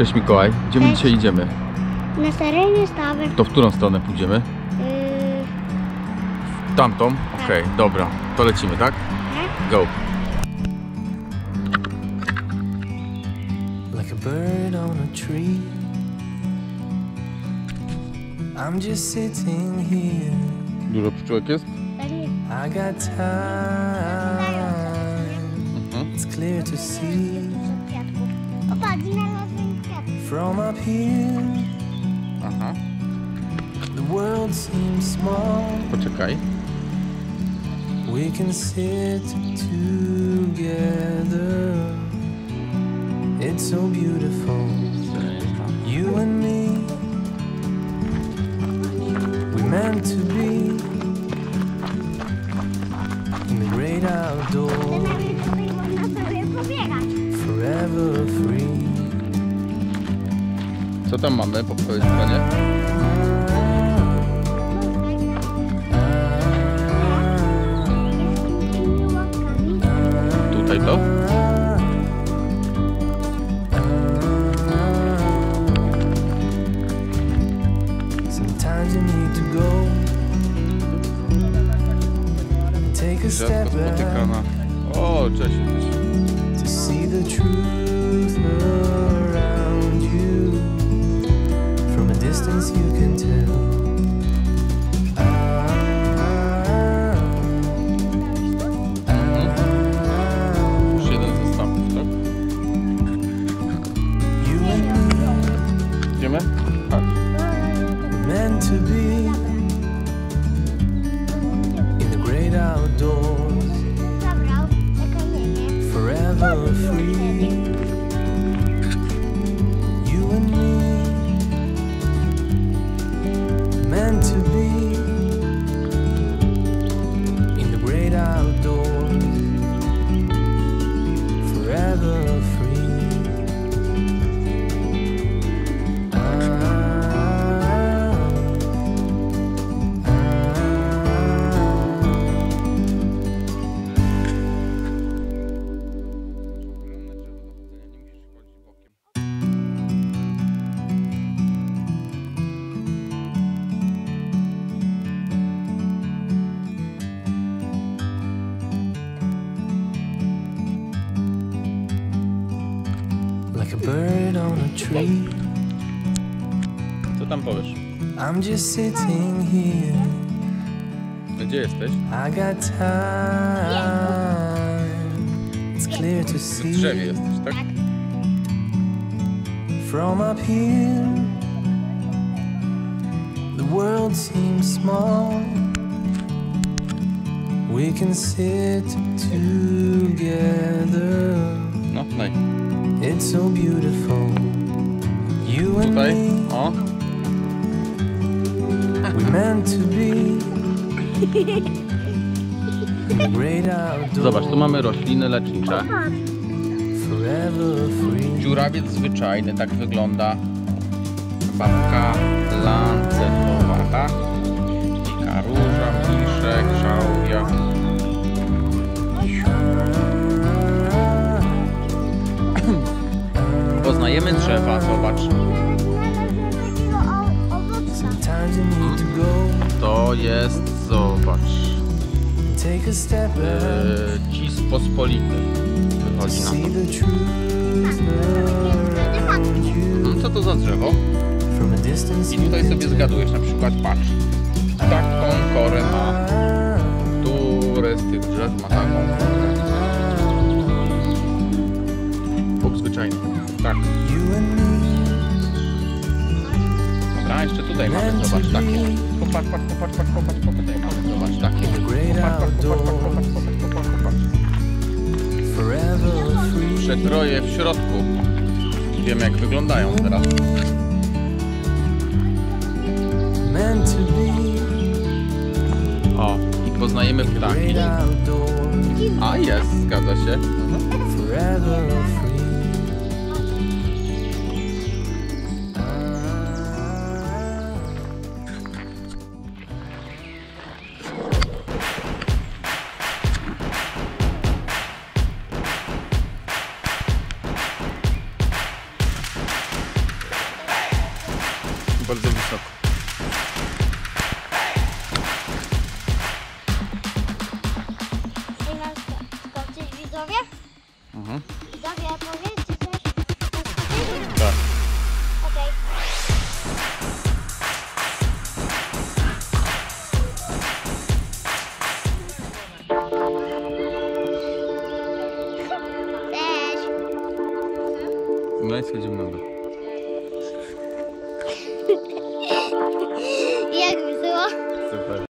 Cześć Mikołaj, gdzie my Cześć. dzisiaj idziemy? Na terenie stawek. To w którą stronę pójdziemy? Yy, W Tamtą? Okej, dobra. To lecimy, tak? tak? Go. like a bird on a tree. I'm just sitting here. Dużo pszczółek jest? I got time. Mhm. It's clear to see Popatrz, znalazłem kwiatków. From up here. Aha. The world seems small. Poczekaj. We can sit together. It's so beautiful. You and me. We meant to be in the great outdoors, Co tam mamy po prawej stronie? Tutaj to? Back. spotykana. O, cześć. to see the truth distance you can tell. to be in the great outdoors, forever free. Bird on a tree, Co tam powiesz? I'm just sitting here. Gdzie jesteś? I got time. It's clear to W see drzewie jesteś, tak? from up here. The world seems small. We can sit together. No, daj. Tutaj. O, zobacz, tu mamy rośliny lecznicze. Dziurawiec zwyczajny, tak wygląda. Babka lancetowata. Dzika róża, mniszek, szałwia. Poznajemy drzewa, zobacz. To jest, zobacz, back e, cis pospolity. Wychodzi na to. Mm, Co to za drzewo? I tutaj sobie zgadujesz, na przykład patrz. Taką korę ma. Które z tych drzew ma taką korę? Zwyczajny. Tak. Dobra, jeszcze tutaj mamy, zobacz, takie. Popatrz, patrz, popatrz, patrz, popatrz, popatrz, tutaj mamy, zobacz, takie. Popatrz, patrz, popatrz, popatrz, popatrz, popatrz, popatrz. Przekroje w środku. Wiemy jak wyglądają teraz. O, i poznajemy ptaki. A jest, zgadza się. Bardzo wysoko. I mam sko- skoczyć widzowie? Mhm. Widzowie, powiedzcie coś. Mam? Tak. Okej. Cześć. No i schodzimy na dół.